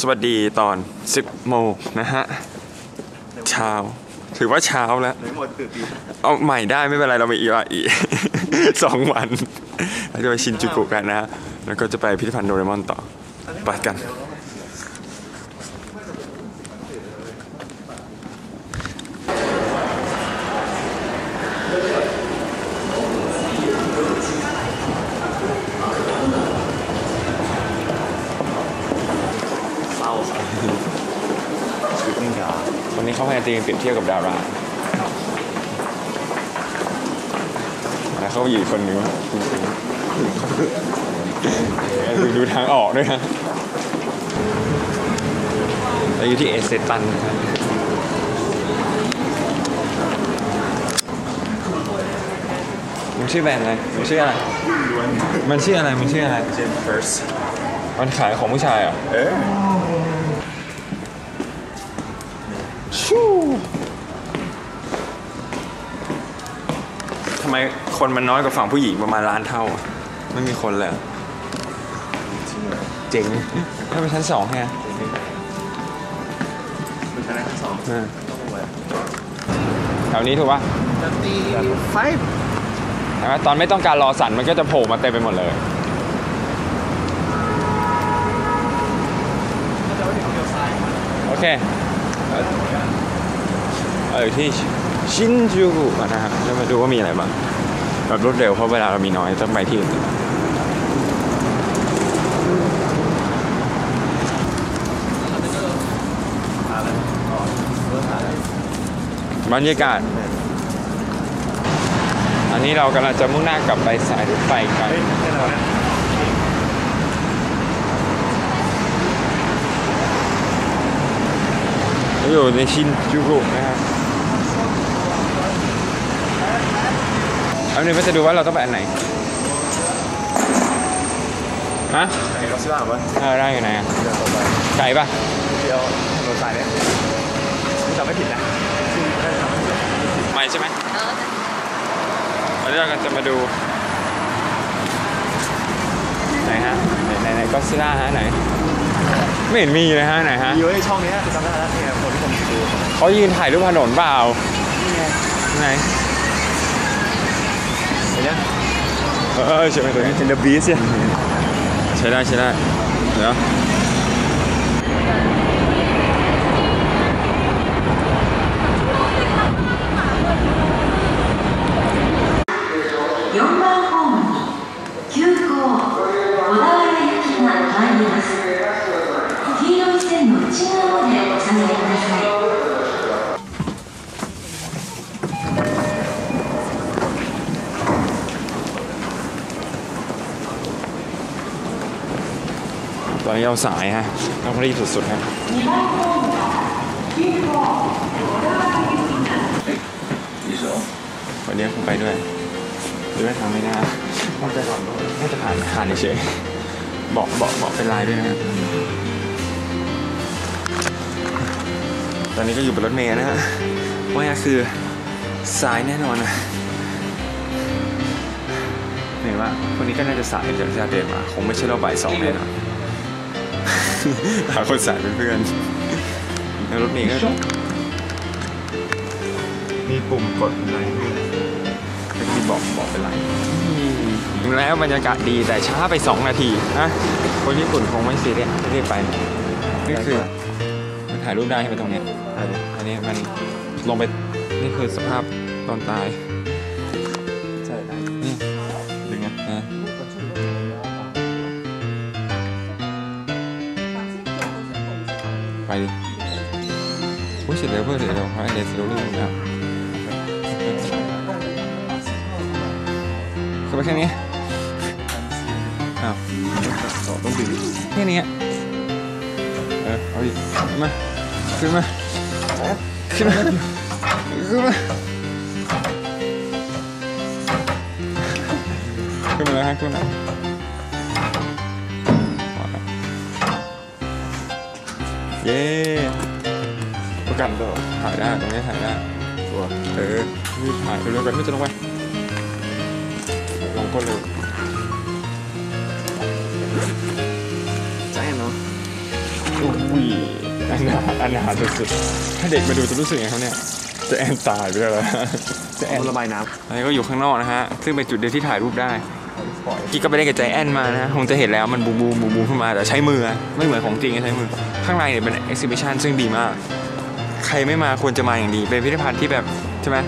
สวัสดีตอน 10 โมงนะฮะ เช้า ถือว่าเช้าแล้วไหนหมดตื่นตีเอาใหม่ได้ไม่เป็นไรเรามีอีวาอีสองวันเราจะไปชินจูกุกันนะ แล้วก็จะไปพิพิธภัณฑ์โดเรมอนต่อ ไปกัน วันนี้เขาพยายามตีเปรียบเทียบกับดาราแล้วเขาอยู่อีกคนนึงดูดูทางออกด้วยนะเราอยู่ที่เอเซตันนะครับมันชื่อแบรนด์อะไรมันชื่ออะไร มันชื่ออะไร มันชื่ออะไรเจนเฟิร์สมันขายของผู้ชายเหรอเออ ชูทำไมคนมันน้อยกว่าฝั่งผู้หญิงประมาณล้านเท่าอะไม่มีคนเลยอะเจ๋งถ้าเป็นชั้นสองไงเป็นคณะที่สองเออต้องไปแถวนี้ถูกปะจะตีไฟเห็นไหมตอนไม่ต้องการรอสันมันก็จะโผล่มาเต็มไปหมดเลย โอเค เอ่อเออที่ชินจูกุอะนะฮะแล้วมาดูว่ามีอะไรบ้างแบบรวดเร็วเพราะเวลาเรามีน้อยต้องไปที่อื่นบรรยากาศ อันนี้เรากำลังจะมุ่งหน้ากลับไปสายรถไฟกันเฮ้ยแค่เราเนี่ยเราอยู่ในชินจูกุนะครับ อาหนึ่งก็จะดูว่าเราต้องไปอันไหน ฮะไอ้ก็ซิล่าปะเออได้อยู่ไหนอะเดี๋ยวต่อไปไก่ปะเดียวถนนสายเนี่ยจำไม่ผิดนะซึ่งได้ทำให้ผิดไม่ใช่ไหมวันนี้เราก็จะมาดู ไหนฮะ ไหนไหนไหนก็ซิล่าฮะไหน ไม่เห็นมีเลยฮะไหนฮะมีไว้ในช่องนี้จำได้แล้วเนี่ยคนที่ผมดูเขายืนถ่ายรูปถนนเปล่า นี่ไง ไหน เห็นยังเออเออใช่ไเอาสายฮะต้องรีบสุดๆฮะวันนี้ผมไปด้วยด้วยทางไม่น่าต้องไปก่อนน่าจะผ่านผ่านเฉยบอกบอกบอกเป็นลายด้วยนะตอนนี้ก็อยู่บนรถเมย์นะฮะว่าคือสายแน่นอนนะเห็นว่าคนนี้ก็น่าจะสายจะเดินมา คงไม่ใช่รอบบ่ายสองแน่นอน หาคนสายเป็นเพื่อนแล้วรถเมล์ก็มีปุ่มกดอะไรด้วยไม่มีบอกบอกเป็นไรถึงแล้วบรรยากาศดีแต่ช้าไป 2 นาทีนะคนญี่ปุ่นคงไม่ซีเรียสรีบไป นี่คือ มันถ่ายรูปได้ใช่ไหมตรงเนี้ยอะไรอันนี้มันลงไป นี่คือสภาพตอนตาย ไปดิอุ้ยเสร็จแล้วเพื่อนเดี๋ยวเราให้เดซิโรลี่แล้วคือไปแค่นี้อ้าวสอต้องดึงแค่นี้เออเอาดิขึ้นมาขึ้นมาขึ้นมาขึ้นมาขึ้นมาแล้วฮะขึ้นมา เย้ประกันตัวถ่ายได้ตรงนี้ถ่ายได้ตัวเออรีบถ่ายเร็วๆกันไม่จะลงไปลงก็เร็วใจเนาะออุ้ยอันนาอันนาสุดๆถ้าเด็กมาดูจะรู้สึกยังไงครับเนี่ยจะแอนตายไปแล้วเหรอจะแอนระบายน้ำอันนี้ก็อยู่ข้างนอกนะฮะ ซึ่งเป็นจุดเดียวที่ถ่ายรูปได้ กี้ก็ไปเล่นกับใจแอนมานะคงจะเห็นแล้วมันบูมบูมบูมบูขึ้นมาแต่ใช้มือไม่เหมือนของจริงใช้มือ ข้างในเนี่ยเป็น e อ h i ิ i ชันซึ่งดีมาก ใครไม่มาควรจะมาอย่างดี เป็นพิพิธภัณฑ์ที่แบบใช่ไหม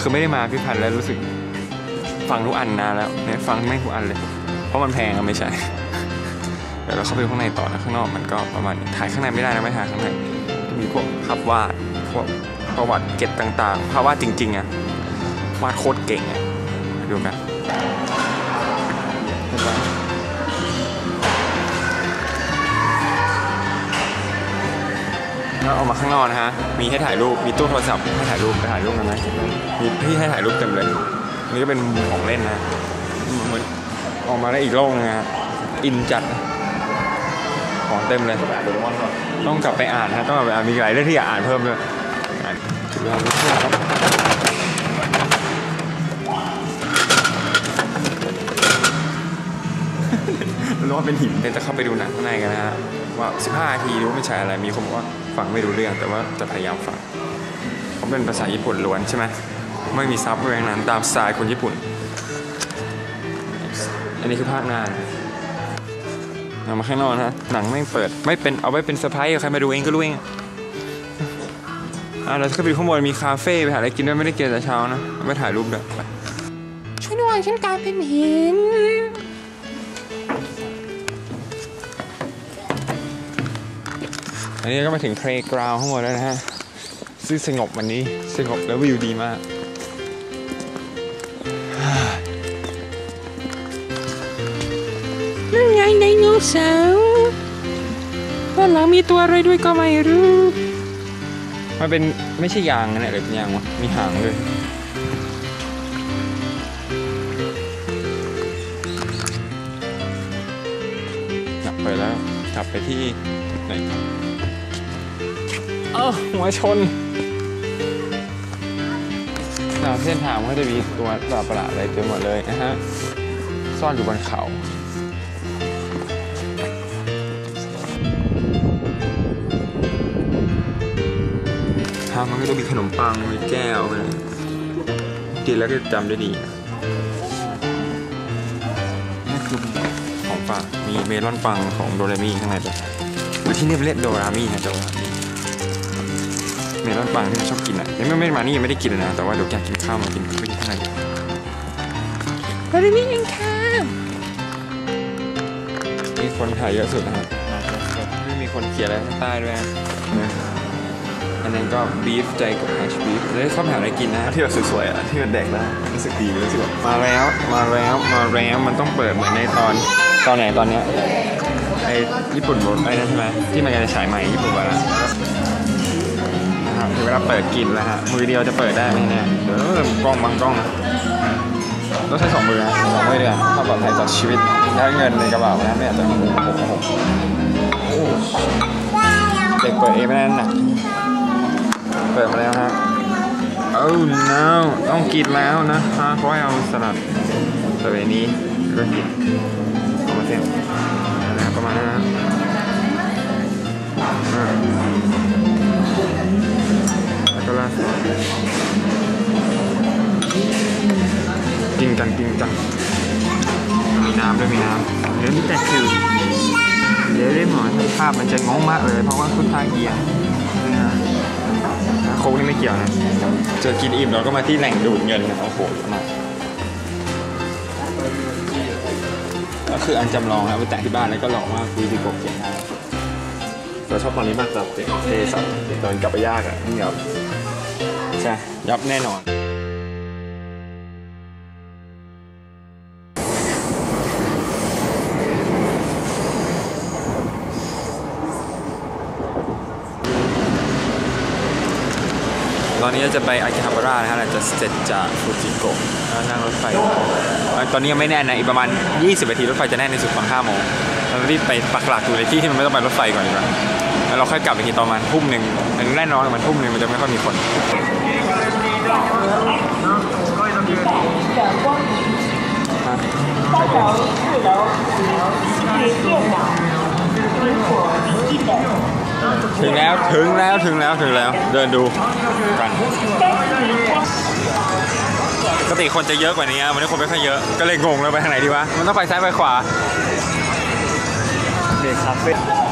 คือไม่ได้มาพิพิธภัณฑ์แล้วรู้สึกฟังทุกอันนานแล้วเนี่ยฟังไม่ทุกอันเลย เพราะมันแพงอะไม่ใช่เดี๋ยวเราเข้าไปดูข้างในต่อนะข้างนอกมันก็ประมาณนี้ถ่ายข้างในไม่ได้นะไม่ถ่ายข้างในจะมีพวกภาพวาดพวกประวัติเก็บต่างๆภาพวาดจริงๆอะวาดโคตรเก่งอะดูกัน แล้วออกมาข้างนอกนะฮะ มีให้ถ่ายรูป มีตู้โทรศัพท์ให้ถ่ายรูปไปถ่ายรูปกันไหมมีที่ให้ถ่ายรูปเต็มเลยอันนี่ก็เป็นของเล่นนะเหมือนออกมาได้อีกโลกนึงอะอินจัด ของเต็มเลยำโดเรมอนก่อนต้องกลับไปอ่านนะต้องกลับไปอ่าน มีหลายเรื่องที่อยากอ่านเพิ่มด้วยอ่านถึงเวลาที่เที่ยวครับรู้ว่าเป็นหินเดี๋ยวจะเข้าไปดูหนังข้างในกันนะฮะ ว่า 15นาทีรู้ไม่ใช่อะไรมีคนบอกว่าฟังไม่รู้เรื่องแต่ว่าจะพยายามฟังเพราะเป็นภาษาญี่ปุ่นล้วนใช่ไหมไม่มีซับไว้ข้างนั้นตามสไตล์คนญี่ปุ่น อันนี้คือภาคหน้านเอามาข้างนอกนะหนังไม่เปิด ไม่เป็นเอาไว้เป็นเซอร์ไพรส์ใครมาดูเองก็รู้เองอะเราจะขึ้นไปข้างบนมีคาเฟ่ไปหาอะไรกินด้วยไม่ได้เกินแต่เช้านะไม่ถ่ายรูปด้วยไปช่วยหน่อยฉันกลายเป็นหิน นนี้ก็มาถึงเพลย์กราวข้างบนแล้วนะฮะซึ่งสงบวันนี้สงบแล้ววิวดีมาก นั่นไงไดโนเสาร์ด้านหลังมีตัวอะไรด้วยก็ไม่รู้ มันเป็นไม่ใช่ยางนะเนี่ยหรือเป็นยางวะ มีหางด้วยกลับไปแล้ว กลับไปที่ไหน เออหัวชนตามเส้นทางมันก็จะมีตัวประหลาดอะไรเต็มหมดเลยนะฮะ ซ่อนอยู่บนเขาครับมันก็จะมีขนมปัง มีแก้วอะไรกินแล้วก็จำได้ดีนี่คือของฝามีเมลอนปังของโดเรมีข้างในด้วยที่นี่เรียกโดรามีนะโดรามี เมลอนปังที่เราชอบกินอะยังไม่ไม่มานี่ยังไม่ได้กินเลยนะ แต่ว่าเดี๋ยวอยากกินข้าวมากินไปกินข้างในบริมีเองค่ะมีคนถ่ายเยอะสุดนะครับไม่มีคนเขียนอะไรข้างใต้ด้วยนะอันนั้นก็บีฟใจกับแฮชบีฟแล้วเข้าไปหาอะไรกินนะที่แบบสวยๆอะที่มันแดกได้รู้สึกดีรู้สึกแบบมาแล้วมาแล้วมาแล้วมันต้องเปิดเหมือนในตอนตอนไหนตอนเนี้ยไอญี่ปุ่นบนไอ้นั่นใช่ไหมที่มันกำลังจะฉายใหม่ญี่ปุ่นมาแล้วนะ ครับถึงเวลาเปิดกินแล้วฮะ มือเดียวจะเปิดได้ไหมเนี่ยเดี๋ยวต้อกล้องบางกล้องต้องใช้สองมือนะสองมือเดียวถ้าปลอดภัยต่อชีวิตถ้าเงินในกระเป๋านะไม่อาจจะมีหกหกเด็กเปิดเองไม่ได้หนักเปิดมาแล้วฮะโอ้ no ต้องกินแล้วนะฮะเขาให้เอาสลัดสเปรย์นี้ก็กินเอามาเส้นนะประมาณนั้นนะ อ่าแล้วก็ราดซอสกินกันกินกันมีน้ำด้วยมีน้ำเดี๋ยวนี้แต่คือเดี๋ยวได้หมอภาพมันจะงงมากเลย เพราะว่าคุณทางเอียงนะฮะโค้กนี่ไม่เกี่ยวนะเจอกินอิ่มเราก็มาที่แหล่งดูดเงินนะโอ้โหมาก็คืออันจำลองนะไปแตะที่บ้านแล้วก็ลองว่าคุยดีกบเขียนได้เราชอบตอนนี้มากแบบเทสับตอนกลับไปยากอะนี่แบบ ใช่ยับแน่นอน ตอนนี้จะไปอากิฮาบาระนะฮะเราจะเสร็จจากฟูจิโกะแล้วนั่งรถไฟ ตอนนี้ยังไม่แน่นนะ อีกประมาณ 20นาทีรถไฟจะแน่นในสุดตอน5โมงเรารีบไปปักหลักอยู่ในที่ที่มันไม่ต้องไปรถไฟก่อนดีกว่า แล้วเราค่อยกลับอีกทีตอนมันทุ่มหนึ่งแน่นอนมันทุ่มหนึ่งมันจะไม่ค่อยมีคนถึงแล้วถึงแล้วถึงแล้วถึงแล้ว เดินดูกันปกติคนจะเยอะกว่านี้วันนี้คนไม่ค่อยเยอะก็เลยงงเลยไปทางไหนดีวะมันต้องไปซ้ายไปขวาเด็กคาเฟ่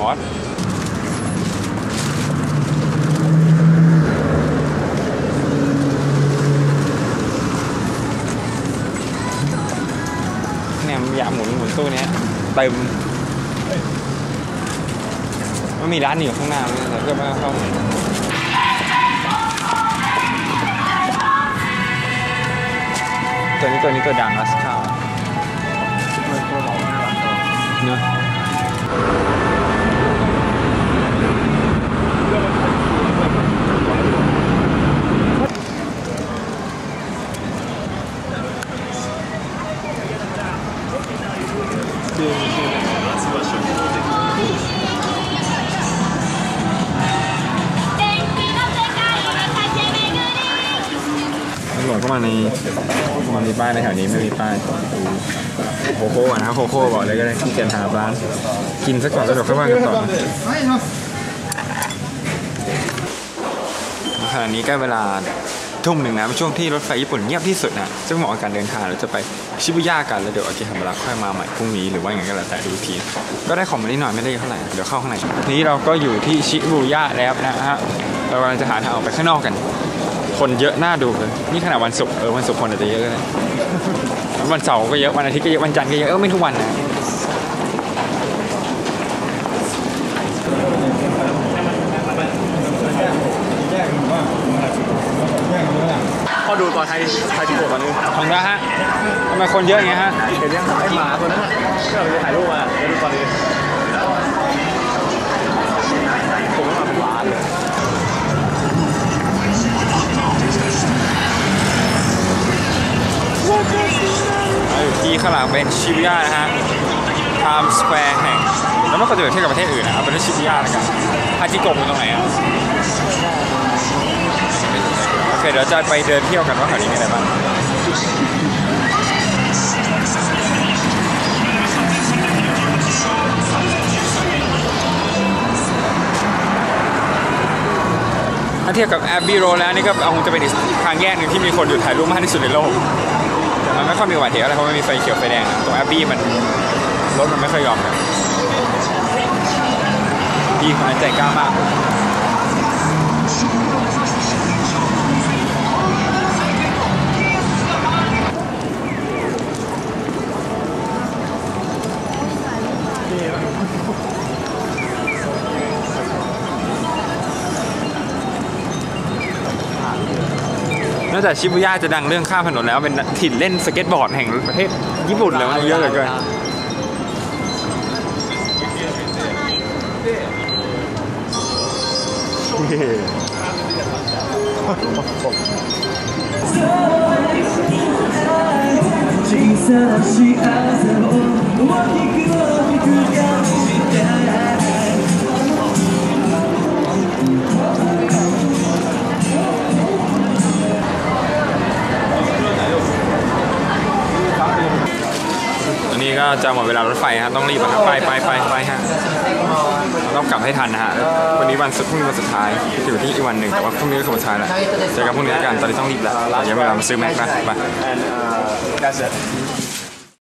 บอสเนี่ยมันอยากหมุนหมุนตู้เนี้ยเต็มมันมีร้านอยู่ข้างหน้าไม่ใช่เหรอก็ไม่เข้าตัวนี้ตัวนี้ตัวดังรัสข้าว มีป้ายในแถวนี้ไม่มีป้ายโคโค่อะนะโคโค่บอกเลยก็ได้ที่เกียนหาร้าน กินซะก่อนแล้วเดี๋ยวค่อยว่ากันต่อขณะนี้ใกล้เวลาทุ่มหนึ่งนะเป็นช่วงที่รถไฟญี่ปุ่นเงียบที่สุดนะซึ่งเหมาะกับการเดินทางเราจะไปชิบุย่ากันแล้วเดี๋ยวอากิฮาบาระค่อยมาใหม่พรุ่งนี้หรือว่าอย่างไรก็แล้วแต่ดูอีกทีก็ได้ของมานิดหน่อยไม่ได้เยอะเท่าไหร่เดี๋ยวเข้าข้างในนี้เราก็อยู่ที่ชิบุย่าแล้วนะฮะเรากำลังจะหาทางออกไปข้างนอกกัน คนเยอะน่าดูเลยนี่ขนาดวันศุกร์เออวันศุกร์คนอาจจะเยอะก็ได้วันเสาร์ก็เยอะวันอาทิตย์ก็เยอะวันจันทร์ก็เยอะเออไม่ทุกวันนะพอดูตอนไทยไทยที่โบกตอนนี้ของนะฮะทำไมคนเยอะอย่างเงี้ยฮะเห็นยังไอหมาตัวนั้นที่เราไปถ่ายรูปมาเดี๋ยวดูตอนนี้ ข้างหลังเป็นชิบุย่านะฮะไทม์สแควร์แห่งแล้วไม่ควรจะเปรียบเทียบกับประเทศอื่นนะเอาเป็นชิบุย่าแล้วกันฮาจิโกะอยู่ตรงไหนอะโอเคเดี๋ยวจะไปเดินเที่ยวกันว่าแถวนี้มีอะไรบ้างถ้าเทียบกับแอบบี้โรแล้วนี่ก็คงจะเป็นอีกทางแยกหนึ่งที่มีคนอยู่ถ่ายรูปมากที่สุดในโลก มันไม่ค่อยมีอุบัติเหตุอะไรเพราะมันมีไฟเขียวไฟแดงอะตรงแอปปี้มันรถมันไม่ค่อยยอมกันพี่คนนั้นใจกล้ามาก อกจากชิบุย่าจะดังเรื่องข้ามถนนแล้วเป็นถิ่นเล่นสเก็ตบอร์ดแห่งประเทศญี่ปุ่นเลยมันเยอะเหลือเกิน 小さな幸せを大きく大きく จะหมดเวลารถไฟฮะต้องรีบอะครับไปไปไปไปฮะต้องกลับให้ทันนะฮะวันนี้วันสุดพรุ่งนี้วันสุดท้ายอยู่ที่อีกวันหนึ่งแต่ว่าพรุ่งนี้ก็คือวันสุดท้ายแล้วเจอกันพรุ่งนี้แล้วกันตอนนี้ต้องรีบแล้วเดี๋ยวเวลามาซื้อแม็กนะไป